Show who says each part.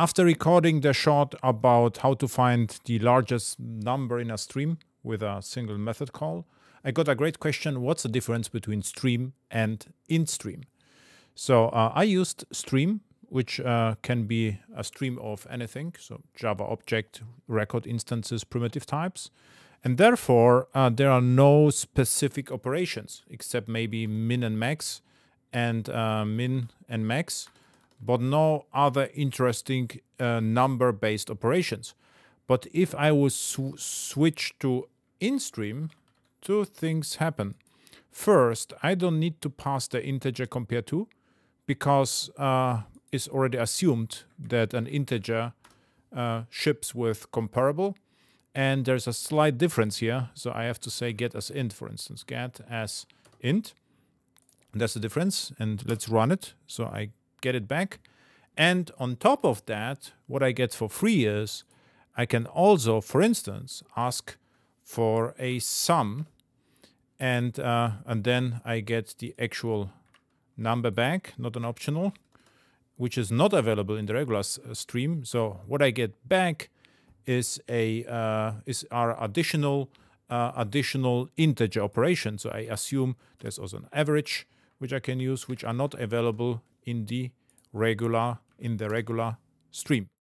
Speaker 1: After recording the short about how to find the largest number in a stream with a single method call, I got a great question. What's the difference between stream and IntStream? So uh, I used stream, which uh, can be a stream of anything. So Java object, record instances, primitive types. And therefore, uh, there are no specific operations except maybe min and max and uh, min and max but no other interesting uh, number-based operations. But if I was sw switch to IntStream, two things happen. First, I don't need to pass the integer compare to because uh, it's already assumed that an integer uh, ships with comparable. And there's a slight difference here. So I have to say get as int, for instance, get as int. That's the difference. And let's run it. So I get it back. And on top of that, what I get for free is I can also, for instance, ask for a sum and uh, and then I get the actual number back, not an optional, which is not available in the regular uh, stream. So what I get back is a uh, is our additional uh, additional integer operation. So I assume there's also an average which I can use, which are not available in the regular in the regular stream.